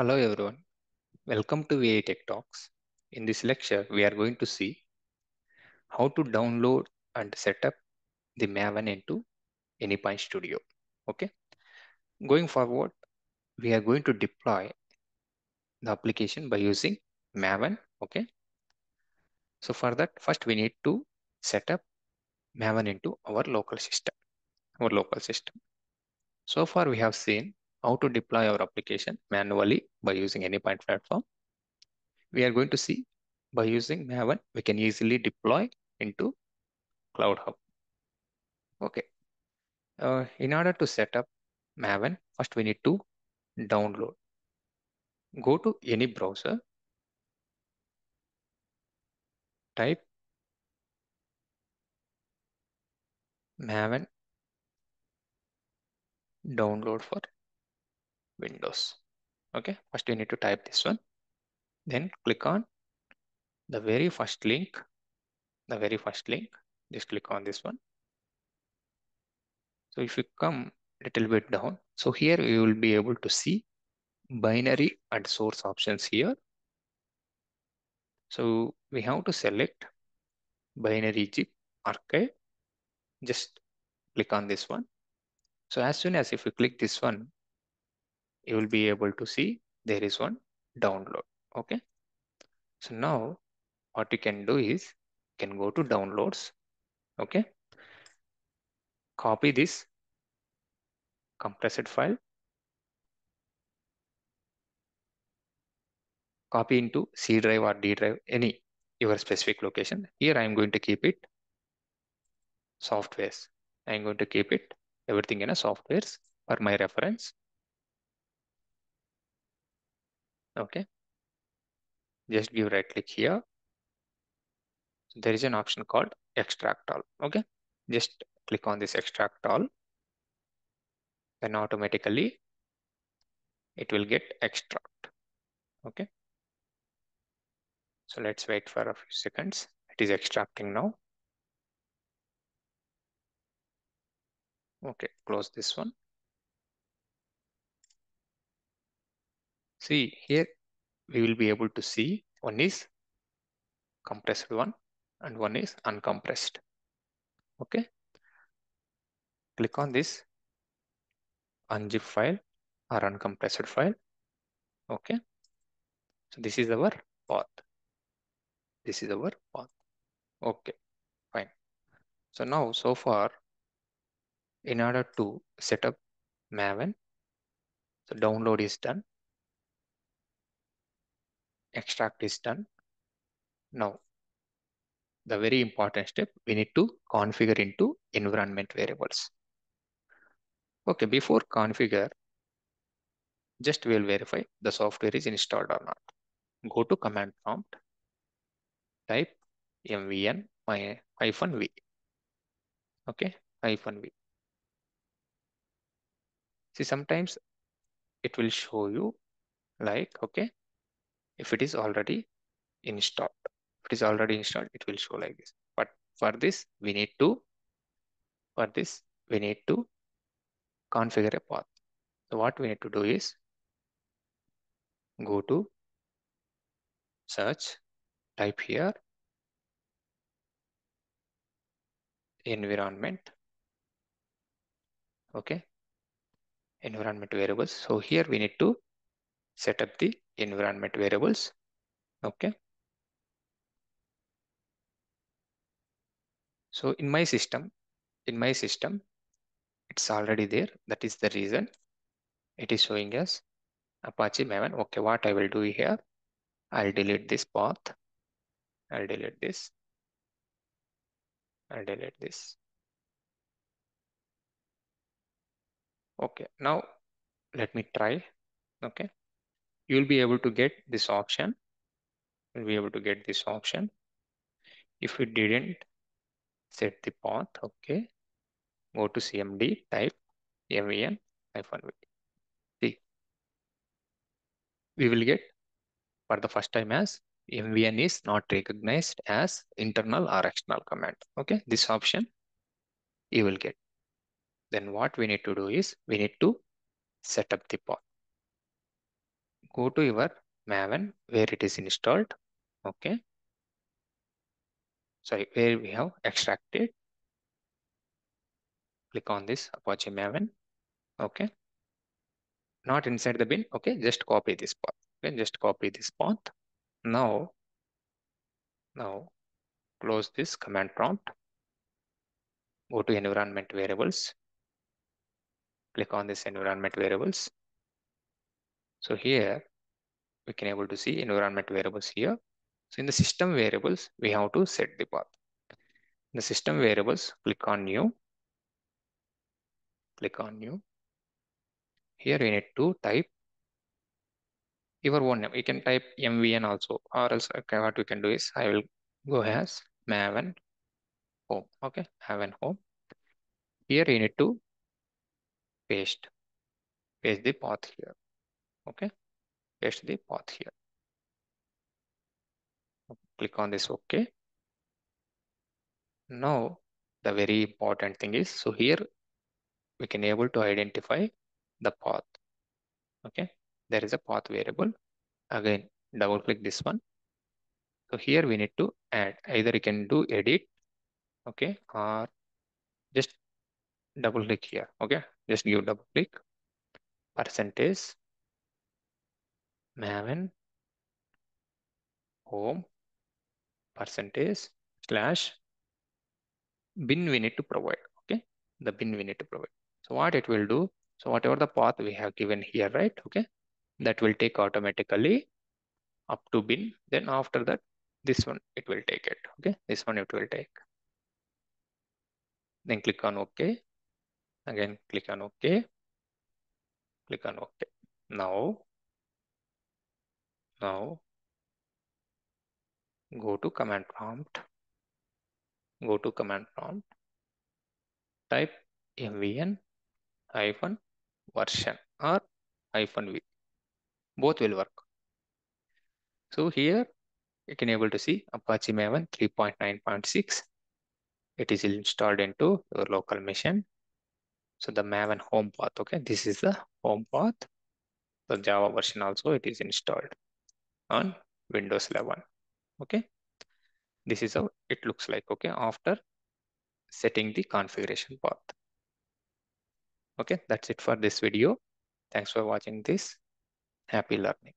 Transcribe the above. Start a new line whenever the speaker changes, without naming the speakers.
Hello everyone, welcome to ViTech Talks. In this lecture, we are going to see how to download and set up the Maven into Anypoint Studio. Okay, going forward, we are going to deploy the application by using Maven. Okay, so for that, first we need to set up Maven into our local system. Our local system. So far, we have seen how to deploy our application manually by using Anypoint platform. We are going to see by using Maven, we can easily deploy into Cloud Hub. Okay. Uh, in order to set up Maven, first we need to download. Go to any browser, type Maven download for Windows. Okay, first you need to type this one. Then click on the very first link, the very first link, just click on this one. So if you come a little bit down, so here you will be able to see binary and source options here. So we have to select binary zip archive. Just click on this one. So as soon as if you click this one, you will be able to see there is one download. Okay. So now what you can do is you can go to downloads. Okay. Copy this compressed file. Copy into C drive or D drive, any your specific location. Here I am going to keep it softwares. I am going to keep it everything in a softwares for my reference. Okay. Just give right click here. There is an option called extract all. Okay. Just click on this extract all. Then automatically it will get extract. Okay. So let's wait for a few seconds. It is extracting now. Okay, close this one. See here, we will be able to see one is compressed one and one is uncompressed. Okay. Click on this unzip file or uncompressed file. Okay. So this is our path. This is our path. Okay, fine. So now, so far, in order to set up Maven, so download is done. Extract is done. Now, the very important step, we need to configure into environment variables. Okay, before configure, just we'll verify the software is installed or not. Go to command prompt, type mvn my hyphen v. Okay, hyphen v. See, sometimes it will show you like, okay, if it is already installed. If it is already installed, it will show like this. But for this, we need to, for this, we need to configure a path. So what we need to do is go to search, type here environment. Okay. Environment variables. So here we need to set up the environment variables. Okay. So in my system, in my system, it's already there. That is the reason it is showing us Apache Maven. Okay, what I will do here, I'll delete this path. I'll delete this. I'll delete this. Okay, now let me try. Okay, you'll be able to get this option. You'll be able to get this option. If you didn't set the path, okay, go to CMD, type mvn hyphen v. See, we will get for the first time as mvn is not recognized as internal or external command. Okay, this option you will get. Then what we need to do is we need to set up the path. Go to your Maven where it is installed. Okay. Sorry, where we have extracted. Click on this Apache Maven. Okay. Not inside the bin. Okay. Just copy this path. Okay. Just copy this path. Now, now close this command prompt. Go to environment variables. Click on this environment variables. So here we can able to see environment variables here. So in the system variables, we have to set the path. In the system variables, click on new. Click on new. Here we need to type your own name. You can type MVN also, or else okay, what we can do is I will go as Maven home. Okay, Maven home. Here you need to paste, paste the path here. Okay, paste the path here. Click on this OK. Now the very important thing is, so here we can able to identify the path. Okay, there is a path variable. Again, double click this one. So here we need to add, either you can do edit, okay, or just double click here, okay, just give double click, percentage, maven, home, percentage, slash, bin we need to provide, okay, the bin we need to provide. So what it will do, so whatever the path we have given here, right, okay, that will take automatically up to bin. Then after that, this one, it will take it, okay, this one it will take. Then click on OK. Again, click on OK. Click on OK. Now, now go to command prompt. Go to command prompt. Type mvn hyphen version or hyphen v. Both will work. So here you can able to see Apache Maven 3.9.6. It is installed into your local machine. So the Maven home path, okay, this is the home path. The Java version also it is installed on Windows 11. Okay, this is how it looks like. Okay, after setting the configuration path. Okay, that's it for this video. Thanks for watching this. Happy learning.